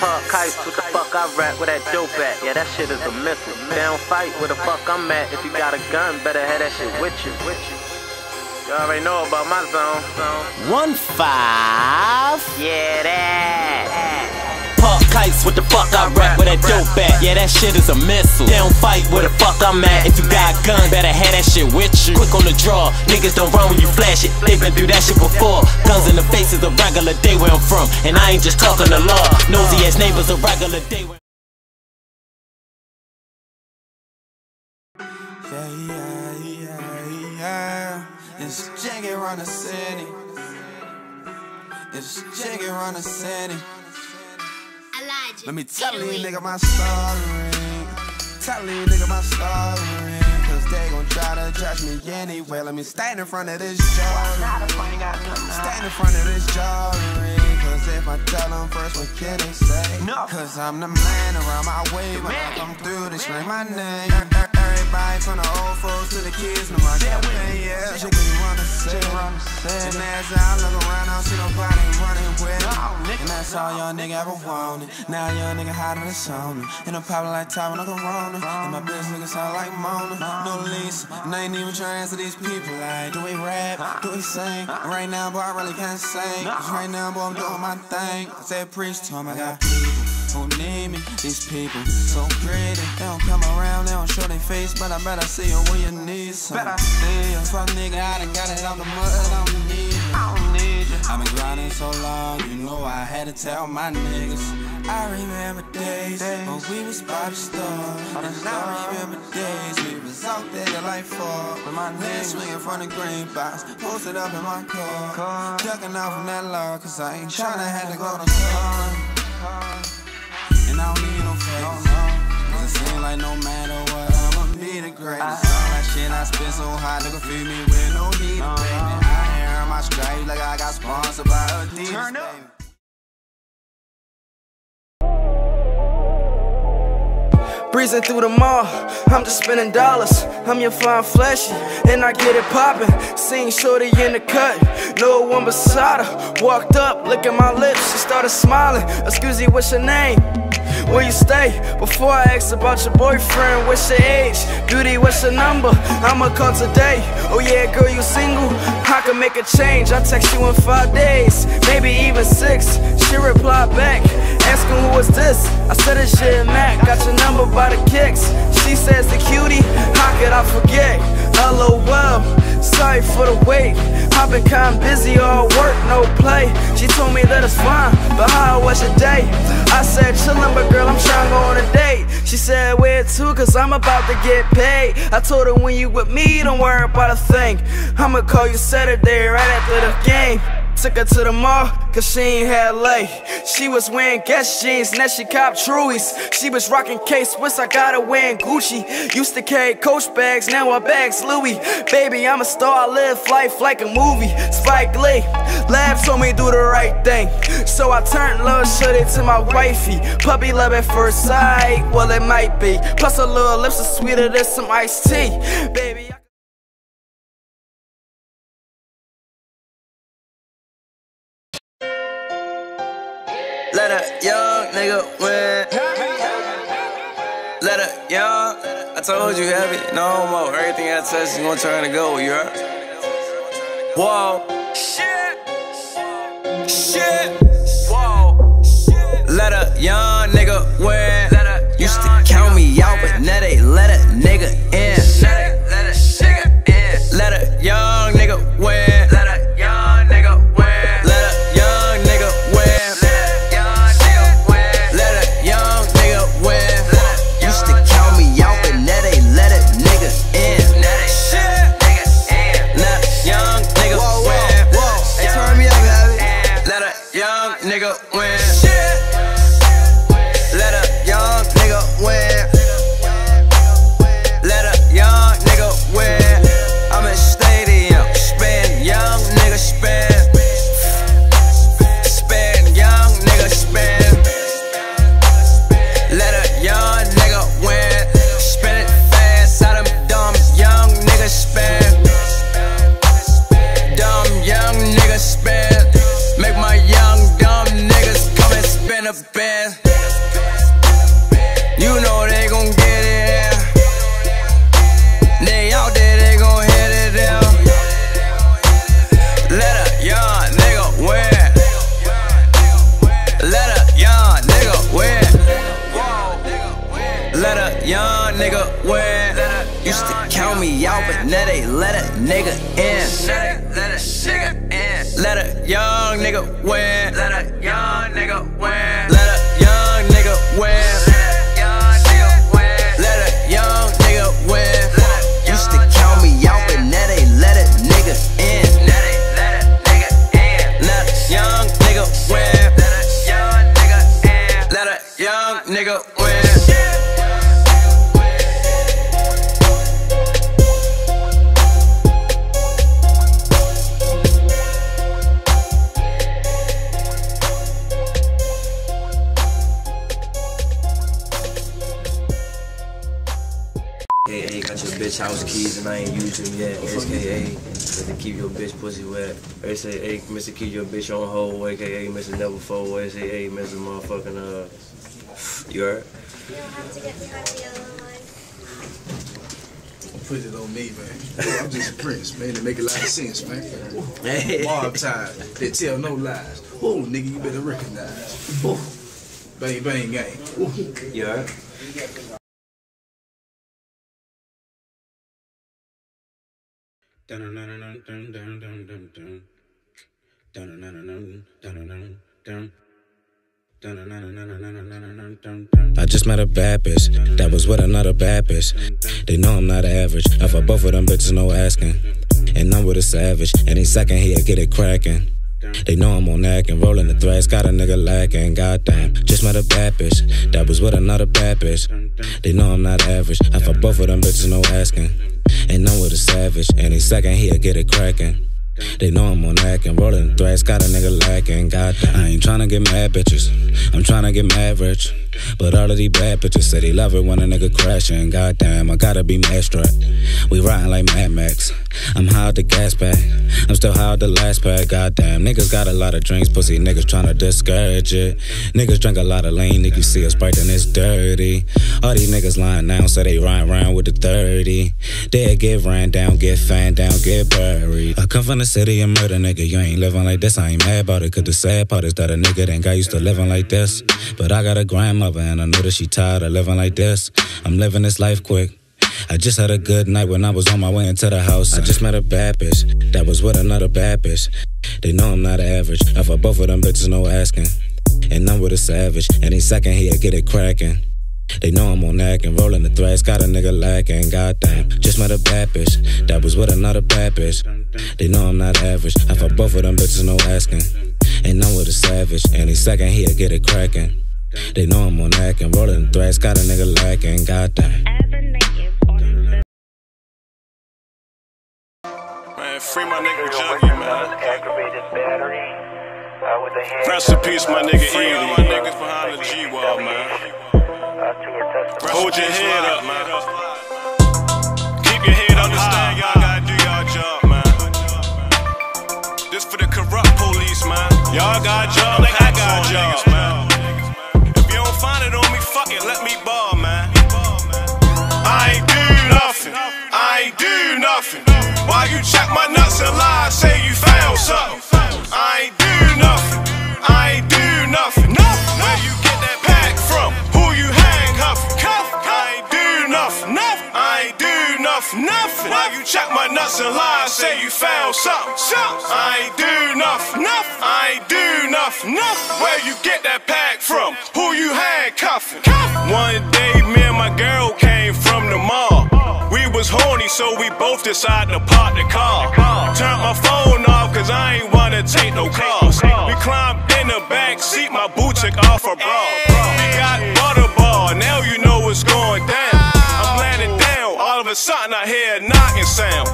Park kites, what the fuck I rap with that dope at? Yeah, that shit is a missile. They don't fight where the fuck I'm at. If you got a gun, better have that shit with you. With you. You already know about my zone. zone. One five. Yeah, that. Kites, what the fuck I rap with that dope at? Yeah, that shit is a missile. They don't fight where the fuck I'm at. If you got a gun, better have that shit with you. Quick on the draw, niggas don't run when you flash it. They been through that shit before. Guns in the face is a regular day where I'm from. And I ain't just talking the law. Nosy ass neighbors a regular day where Yeah, yeah, yeah, yeah. It's Jiggy run the city. It's Jiggy run the city. Let me tell these nigga my story. Tell these nigga my story. Cause they gon' try to judge me anyway. Let me stand in front of this jury. Stand in front of this jury. Cause if I tell them first, what can they say? No. Cause I'm the man around my way. When I come through, they scream my name. Er- er- Everybody from the old folks to the kids, know my campaign, yeah. Chicken, you wanna say? Sitting as I look around, I see nobody running with it. And that's all young nigga ever wanted. Now young nigga hot in the sauna. And I'm popping like top on a corona. And my bitch nigga sound like Mona. No lease. And I ain't even trying to answer these people like, do we rap? Do we sing? Right now, boy, I really can't sing. Cause right now, boy, I'm doing my thing. I said, preach to 'em, I got people who need me. These people so pretty. They don't come around, they don't show their face, but I better see you when you need some. Better see you. Fuck nigga, I done got it out the mud. I don't need you. I don't need you. I've been grinding so long, you know I had to tell my niggas. I remember days when we was by the store. And I remember days we was out there like four. With my legs swinging from the green box, posted up in my car. Ducking out from that law, cause I ain't tryna have to go to court. And I don't need no favors. Cause it seems like no matter what, I'ma be the greatest. All that shit I spit so hot, nigga feed me with no heat, uh-huh. baby. I hear my stripes like I got sponsored by Adidas, baby. Breezing through the mall, I'm just spending dollars. I'm your fine flashy, and I get it poppin'. Seeing shorty in the cut, no one beside her. Walked up, look at my lips, she started smiling. Excuse me, what's your name? Where you stay? Before I ask about your boyfriend, what's your age? Beauty, what's your number? I'ma call today. Oh yeah, girl, you single? I can make a change. I text you in five days, maybe even six. She replied back, asking who was this? I said it's shit, Mac. Got your number by the kicks. She says the cutie. How could I forget? LOL. Sorry for the wait. I've been kinda busy, all work, no play. She told me that it's fine, but how was your day? I said chillin', but girl, I'm tryna go on a date. She said where to, cause I'm about to get paid. I told her when you with me, don't worry about a thing. I'ma call you Saturday right after the game. Took her to the mall, cause she ain't had lay. She was wearing Guess jeans, now she cop Truies. She was rocking K-Swiss, I got her wearing Gucci. Used to carry Coach bags, now her bags Louis. Baby, I'm a star, I live life like a movie. Spike Lee, Lab told me do the right thing. So I turned little shorty to my wifey. Puppy love at first sight, well it might be. Plus her little lips are sweeter than some iced tea. Baby, Let a young nigga win. Let a young. I told you heavy, no more. Everything I touch is gonna turn to gold, you heard? Whoa. Shit. Shit. Whoa. Shit. Let a young nigga win. Used to count me out, but now they let a nigga in. Young and I ain't used them. SKA, Mr. Keep Your Bitch Pussy Wet. SAA, Mr. Keep Your Bitch on hold. AKA Mr. Never Fold. SAA, Mr. Motherfucking, uh, you heard? You don't have to get behind the yellow line. Put it on me, man. I'm just a prince, man. It make a lot of sense, man. Hey. Mob ties. They tell no lies. Oh, nigga, you better recognize. Ooh. Bang, bang, gang. Ooh. You I just met a bad bitch that was with another bad bitch. They know I'm not average. I fuck both of them bitches, no asking. And I'm with a savage. Any second he'll get it cracking. They know I'm on acting, rolling the threads, got a nigga lacking. Goddamn, just met a bad bitch that was with another bad bitch. They know I'm not average. I fuck both of them bitches, no asking. And I'm with a savage. Any second he'll get it cracking. They know I'm on and rolling the threads, got a nigga lacking. Goddamn, I ain't tryna get mad bitches. I'm tryna get mad rich. But all of these bad bitches say they love it when a nigga crashing. Goddamn, I gotta be strapped. We riding like Mad Max. I'm high out the gas pack. I'm still high out the last pack. Goddamn, niggas got a lot of drinks, pussy niggas tryna discourage it. Niggas drink a lot of lean, niggas see us bright and it's dirty. All these niggas lying now, so they ride around with the 30. They get ran down, get fanned down, get buried. I come from the city and murder, nigga. You ain't living like this, I ain't mad about it. Cause the sad part is that a nigga ain't got used to living like this. But I got a and I know that she tired of living like this. I'm living this life quick. I just had a good night when I was on my way into the house. I just met a bad bitch that was with another bad bitch. They know I'm not average. I fuck both of them bitches, no asking. And I'm with a savage. Any second he'll get it cracking. They know I'm on and rolling the threads, got a nigga lacking. Goddamn, just met a bad bitch that was with another bad bitch. They know I'm not average. I fuck both of them bitches, no asking. And I'm with a savage. Any second he'll get it cracking. They know I'm on that and rolling the threads, got a nigga lacking. Goddamn. Man, free my nigga Juggy, man. Rest in peace, my nigga Free all my niggas behind the G-Wall, man. Hold your head up, man. Keep your head understand y'all gotta do y'all job, man. This for the corrupt police, man. Y'all got a job like I got a job, check my nuts and lie, say you found something? I ain't do nothing. I ain't do nothing. Where you get that pack from? Who you handcuffing? I ain't do nothing. I ain't do nothing. Nothing. Why you check my nuts and lie, say you found something? I ain't do nothing. I ain't do nothing. Where you get that pack from? Who you handcuffing? One day, so we both decided to park the car. Turned my phone off, cause I ain't wanna take no calls. We climbed in the back seat, my boot took off her bra. We got butterball, now you know what's going down. I'm landing down, all of a sudden I hear a knocking sound.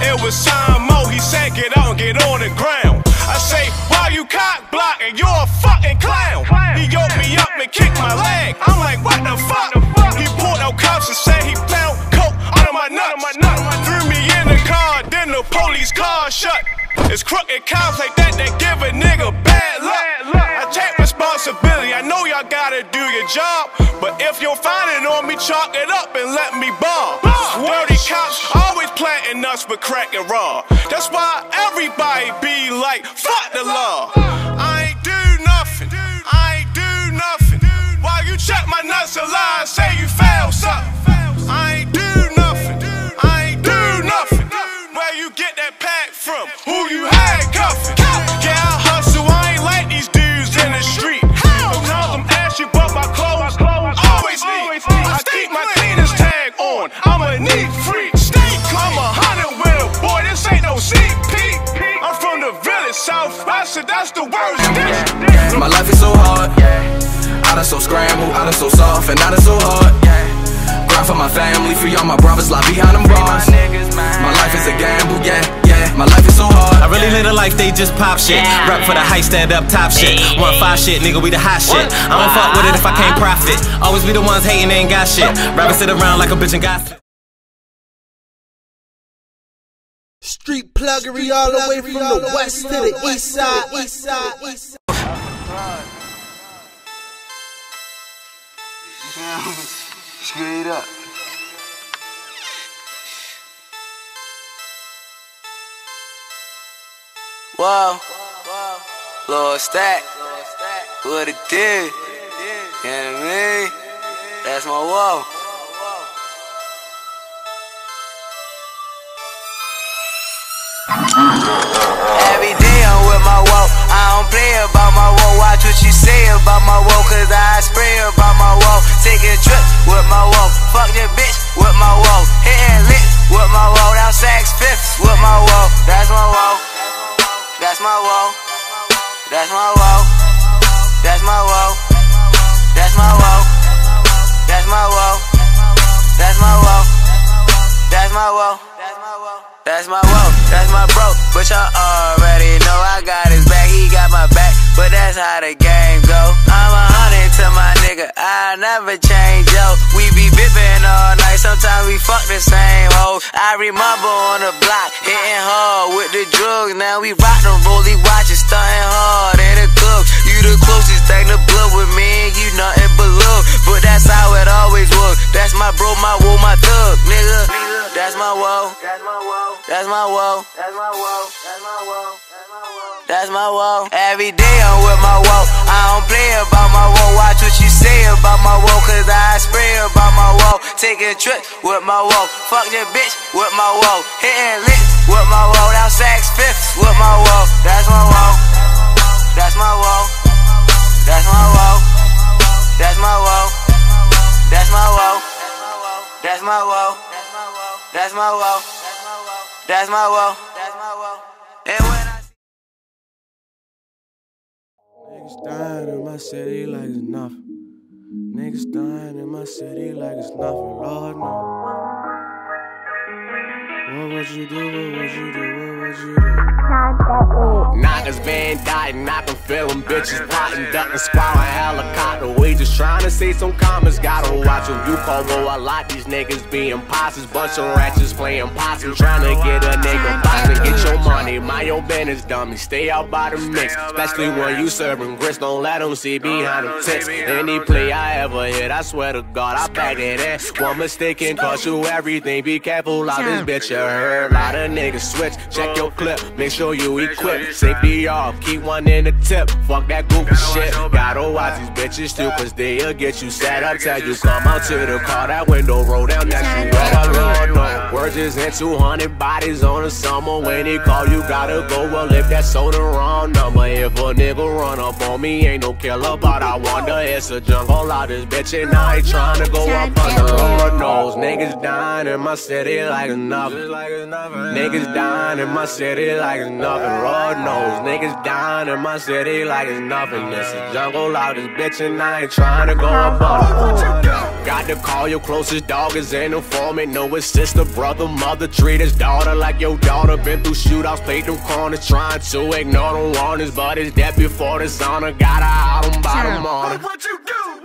It was Mo, he said get out and get on the ground. I say, why you cock blocking? You're a fucking clown. He yoked me up and kicked my leg. I'm like, what the fuck? Police car shut. It's crooked cops like that that give a nigga bad luck. I take responsibility. I know y'all gotta do your job, but if you're finding on me, chalk it up and let me bomb. Dirty cops always planting nuts but cracking raw. That's why everybody be like, fuck the law. I ain't do nothing. I ain't do nothing. While you check my nuts and lie, say you found something. South West, that's the worst. My life is so hard. I done so scrambled, I done so soft, and I done so hard. Grind for my family, free all my brothers lie behind them bars. My life is a gamble, yeah, yeah. My life is so hard. I really live a life, they just pop shit. Rap for the high, stand up, top shit. One five shit, nigga, we the hot shit. I don't fuck with it if I can't profit. Always be the ones hating, ain't got shit. Rappers sit around like a bitch and gossip. Street pluggery all the way from the west to the east side. East side. East side. Straight up. Whoa, Lord Stack, what it did, you know what I mean? That's my wall. Uh-huh. Every day I'm with my wall. I don't play about my wall. Watch what you say about my wall. Cause I spray But y'all already know I got his back. He got my back. But that's how the game go. I'm a hundred to my nigga. I never change, yo. We be bipping all night. Sometimes we fuck the same hoe. I remember on the block, hitting hard with the drugs. Now we rock them rolly watches, stunting hard in the club. You the closest thing to blood with me, and you nothing but love. But that's how it always was. That's my bro, my woe, my thug, nigga. That's my woe. That's my woe. That's my woe. That's my woe. That's my woe. That's my wall. Every day I'm with my wall. I don't play about my wall. Watch what you say about my wall. Cause I spray about my wall. Taking trips with my wall. Fuck your bitch with my wall. Hitting licks with my wall. Down sacks fifths with my wall. That's my wall. That's my wall. That's my wall. That's my wall. That's my wall. That's my wall. That's my wall. That's my wall. That's my wall. That's my wall. And when I Niggas dying in my city like it's nothing. Niggas dying in my city like it's nothing, Lord knows. What would you do? What would you do? What would you do? Knockers been dying, I can feel them bitches plotting, ducking, squawking, helicopter. We just trying to see some comments, gotta watch them. You call go a lot, these niggas be imposters. Bunch of ratchets playing possum, trying to get a nigga. Get your money, mind your business, dummy. Stay out by the mix, especially when you serving grits. Don't let them see behind the ticks. Any play I ever hit, I swear to God, I back it in. One mistake can cost you everything. Be careful out this bitch, you heard. a Lot of niggas switch, check your clip, make sure you equip. Safety off, keep one in the tip. Fuck that goofy shit. Gotta watch these bitches too, cause they'll get you set up. Tell you come out to the car, that window roll down next you right Lord, no. Words is in 200 bodies on a summer. When they call, you gotta go. Well, if that's so the wrong number. If a nigga run up on me, ain't no killer, but I wonder it's a jungle out this bitch, and I ain't trying to go up under. Lord knows, niggas dying in my city like nothing. Niggas dying in my city like it's nothing. Lord knows, niggas dying in my city like it's nothing. It's a jungle out this bitch, and I ain't trying to go above. Got to call your closest dog is an informant. Know it's sister, brother, mother, treat his daughter like your daughter. Been through shootouts, played them corners, trying to ignore the warnings. But it's dead before dishonor. Gotta out him by the morning.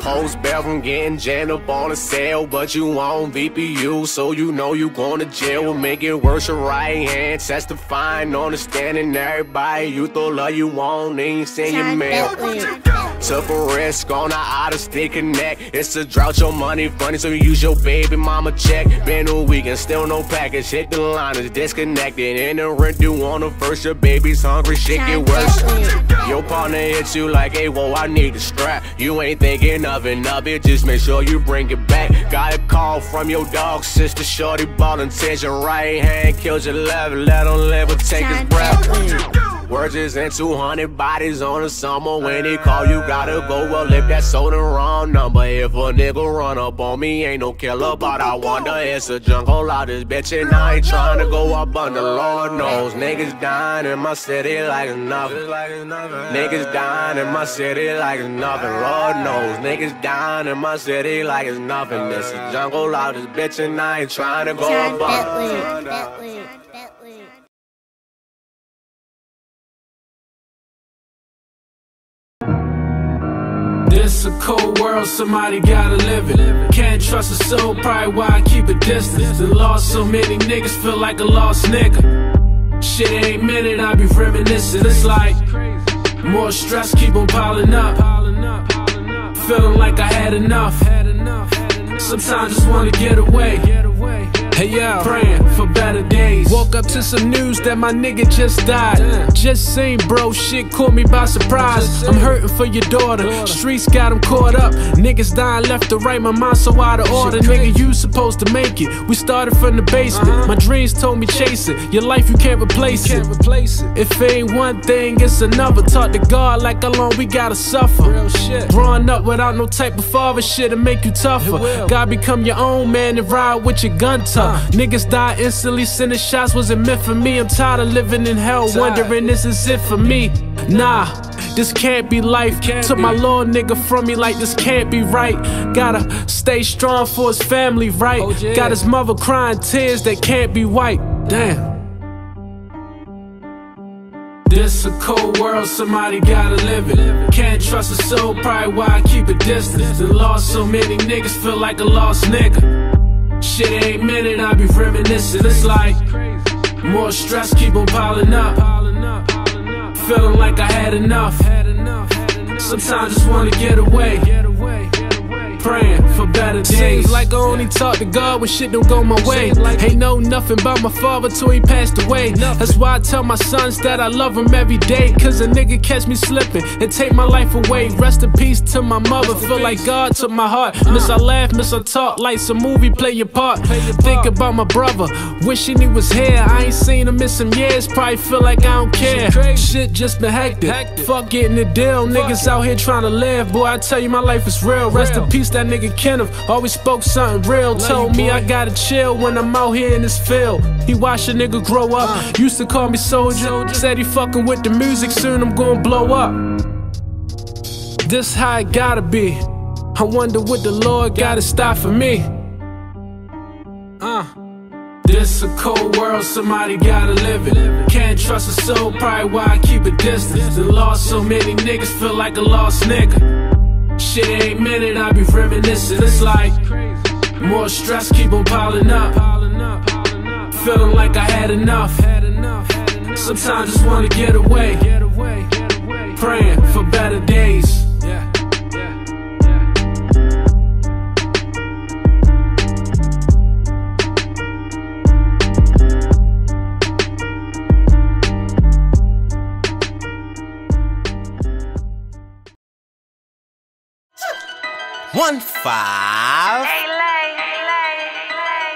Post bail from getting jammed up on a cell, but you on VPU, so you know you going to jail. Will make it worse. Your right hand testifying, understanding everybody. You throw love you want, ain't send your mail. Took a risk on a out of stick connect. It's a drought your money funny, so you use your baby mama check. Been a week and still no package. Hit the line, is disconnected. In the rent due on the first, your baby's hungry, shit get worse. Your partner hits you like, hey, whoa, I need a strap. You ain't thinking nothing of it, just make sure you bring it back. Got a call from your dog sister, shorty ball intention. Right hand kills your left, let him live or take his breath. Words is in 200 bodies on a summer. When he call, you gotta go. Well, if that's so the wrong number. If a nigga run up on me, ain't no killer, but I wonder it's a jungle out this bitch. And I ain't trying to go up under Lord knows. Niggas dying in my city like it's nothing. Niggas dying in my city like it's nothing. Lord knows. Niggas dying in my city like it's nothing. This a jungle out this bitch, and I ain't trying to go up under. A cold world, somebody gotta live it. Can't trust a soul, probably why I keep a distance. Done lost so many niggas, feel like a lost nigga. Shit ain't minute, I be reminiscing. It's like more stress keep on piling up. Feeling like I had enough. Sometimes just wanna get away. Hey yo, praying for better days. Woke up to some news that my nigga just died. Just seen bro, shit caught me by surprise. I'm hurting for your daughter. Streets got him caught up. Niggas dying left to right, my mind so out of order. Nigga, you supposed to make it. We started from the basement. Uh-huh. My dreams told me chase it. Your life you can't replace you can't it. If it ain't one thing, it's another. Talk to God like how long we gotta suffer. Real shit. Growing up without no type of father shit to make you tougher. God become your own man and ride with your gun Niggas die instantly, sending shots wasn't meant for me. I'm tired of living in hell, wondering this is it for me. Nah. This can't be life. Took my little nigga from me like this can't be right. Gotta stay strong for his family, right? Got his mother crying tears that can't be wiped. Damn. This a cold world, somebody gotta live it. Can't trust a soul, probably why I keep a distance. Done lost so many niggas, feel like a lost nigga. Shit ain't minute, I be reminiscing. It's like more stress keep on piling up. Feeling like I had enough. Sometimes just wanna get away. Praying for better days. Seems like I only talk to God when shit don't go my way. Ain't know nothing about my father till he passed away. That's why I tell my sons that I love them every day. Cause a nigga catch me slipping and take my life away. Rest in peace to my mother. Feel like God took my heart. Miss I laugh, miss I talk like some movie play your part. Think about my brother, wishing he was here. I ain't seen him in some years. Probably feel like I don't care. Shit just been hectic. Fuck getting the deal. Niggas out here trying to live. Boy, I tell you, my life is real. Rest in peace, that nigga Kenneth. Always spoke something real. Told me I gotta chill when I'm out here in this field. He watched a nigga grow up. Used to call me soldier. Said he fucking with the music. Soon I'm gonna blow up. This how it gotta be. I wonder what the Lord gotta stop for me. Uh. This a cold world, somebody gotta live it. Can't trust a soul, probably why I keep a distance. Done lost so many niggas, feel like a lost nigga. Shit ain't minute, I be reminiscing. It's like more stress keep on piling up. Feeling like I had enough. Sometimes just wanna get away. Praying for better days. One five.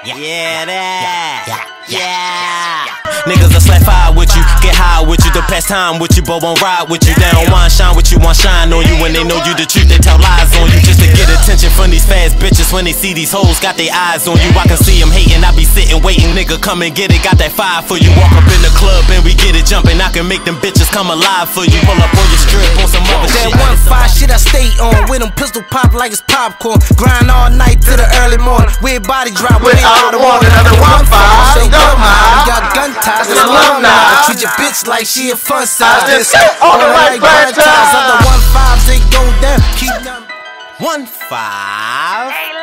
Yeah, yeah, that. Yeah, yeah. Niggas will slap fire with you, get high with you, to pass time with you, but won't ride with you. They don't want shine with you, want shine on you. When they know you the truth, they tell lies on you. Just to get attention from these fast bitches when they see these hoes, got their eyes on you. I can see them hating, I be sitting waiting. Nigga, come and get it, got that fire for you. Walk up in the club and we get it jumping. I can make them bitches come alive for you. Pull up on your strip on some other That shit. one five shit I stay on with them pistol pop like it's popcorn. Grind all night to the early morning. Weird body drop with Without a warning, another one five, Say don't go mind. We got gun ties, It's it's alumni. alumni. Treat your bitch like she a fun size. I just sit on the right gun side. ties. Other one fives they go down. Keep them. One five.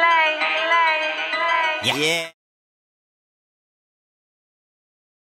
Yeah.